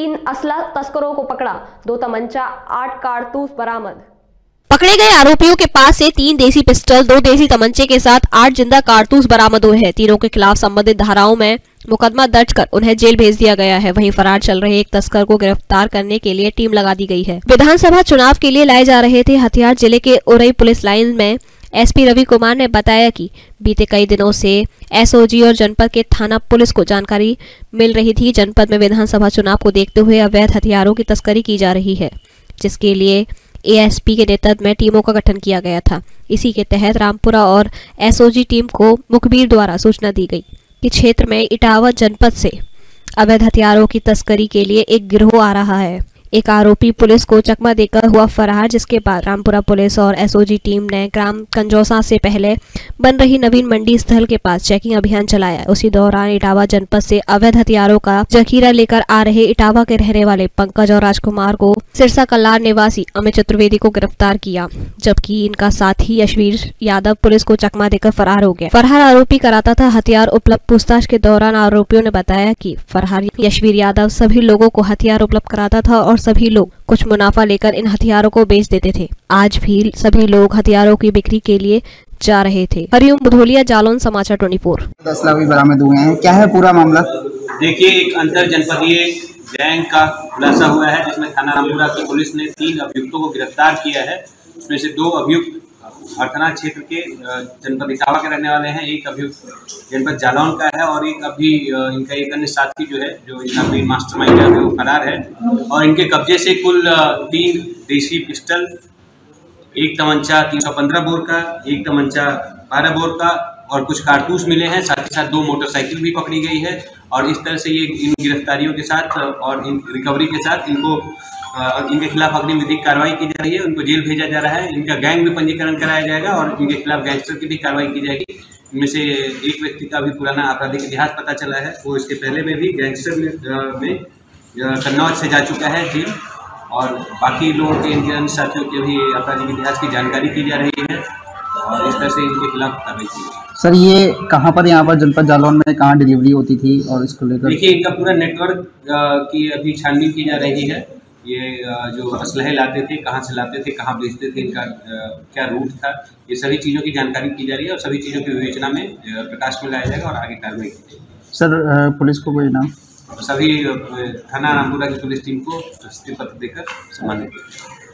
तीन असला तस्करों को पकड़ा। दो तमंचा, आठ कारतूस बरामद। पकड़े गए आरोपियों के पास से तीन देसी पिस्टल, दो देसी तमंचे के साथ आठ ज़िंदा कारतूस बरामद हुए हैं। तीनों के खिलाफ संबंधित धाराओं में मुकदमा दर्ज कर उन्हें जेल भेज दिया गया है। वहीं फरार चल रहे एक तस्कर को गिरफ़्तार करने के लिए टीम लगा दी गई है। विधानसभा चुनाव के लिए लाए जा रहे थे हथियार। ज़िले के उरई पुलिस लाइन में एसपी रवि कुमार ने बताया कि बीते कई दिनों से एसओजी और जनपद के थाना पुलिस को जानकारी मिल रही थी। जनपद में विधानसभा चुनाव को देखते हुए अवैध हथियारों की तस्करी की जा रही है, जिसके लिए एएसपी के नेतृत्व में टीमों का गठन किया गया था। इसी के तहत रामपुरा और एसओजी टीम को मुखबिर द्वारा सूचना दी गई कि क्षेत्र में इटावा जनपद से अवैध हथियारों की तस्करी के लिए एक गिरोह आ रहा है। एक आरोपी पुलिस को चकमा देकर हुआ फरार, जिसके बाद रामपुरा पुलिस और एसओजी टीम ने ग्राम कंजौसा से पहले बन रही नवीन मंडी स्थल के पास चेकिंग अभियान चलाया। उसी दौरान इटावा जनपद से अवैध हथियारों का जखीरा लेकर आ रहे इटावा के रहने वाले पंकज और राजकुमार को सिरसा कल्लार निवासी अमित चतुर्वेदी को गिरफ़्तार किया, जबकि इनका साथी यशवीर यादव पुलिस को चकमा देकर फरार हो गया। फरहार आरोपी कराता था हथियार उपलब्ध पूछताछ के दौरान आरोपियों ने बताया की फरहार यशवीर यादव सभी लोगों को हथियार उपलब्ध कराता था और सभी लोग कुछ मुनाफा लेकर इन हथियारों को बेच देते थे। आज भी सभी लोग हथियारों की बिक्री के लिए जा रहे थे। हरिओम बुधोलिया जालौन समाचार 24 असला भी बरामद हुए हैं। क्या है पूरा मामला? देखिए एक अंतर जनपदीय गैंग का खुलासा हुआ है जिसमें थाना रामपुरा की पुलिस ने तीन अभियुक्तों को गिरफ़्तार किया है। उसमें से दो अभियुक्त हरथना क्षेत्र के जनपद इटावा के रहने वाले हैं। एक अभियुक्त जनपद जालौन का है और एक अभी इनका एक अन्य साथी जो है जो इनका मेन मास्टर माइंड है वो फरार है। और इनके कब्जे से कुल तीन देसी पिस्टल एक तमंचा 315 बोर का, एक तमंचा 12 बोर का और कुछ कारतूस मिले हैं। साथ ही साथ दो मोटरसाइकिल भी पकड़ी गई है और इस तरह से ये इन गिरफ्तारियों के साथ और इन रिकवरी के साथ इनको इनके खिलाफ अग्नि विधिक कार्रवाई की जा रही है। उनको जेल भेजा जा रहा है। इनका गैंग भी पंजीकरण कराया जाएगा और इनके खिलाफ गैंगस्टर की भी कार्रवाई की जाएगी। इनमें से एक व्यक्ति का भी पुराना आपराधिक इतिहास पता चला है। वो इसके पहले में भी गैंगस्टर में कन्नौज से जा चुका है जेल। और बाकी लोगों के अन्य साथियों के भी आपराधिक इतिहास की जानकारी की जा रही है और इस तरह से इनके खिलाफ कार्रवाई की सर ये कहाँ पर यहाँ पर जनपद जालौन में कहाँ डिलीवरी होती थी और इसको लेकर? देखिए इनका पूरा नेटवर्क की अभी छानबीन की जा रही है। ये जो असलहे लाते थे कहाँ से लाते थे कहाँ बेचते थे इनका क्या रूट था ये सभी चीज़ों की जानकारी की जा रही है और सभी चीज़ों की विवेचना में प्रकाश में लाया जाएगा और आगे कार्रवाई की जाएगी। सर पुलिस को कोई नाम सभी थाना रामपुरा की पुलिस टीम को पत्र देकर सम्मानित किया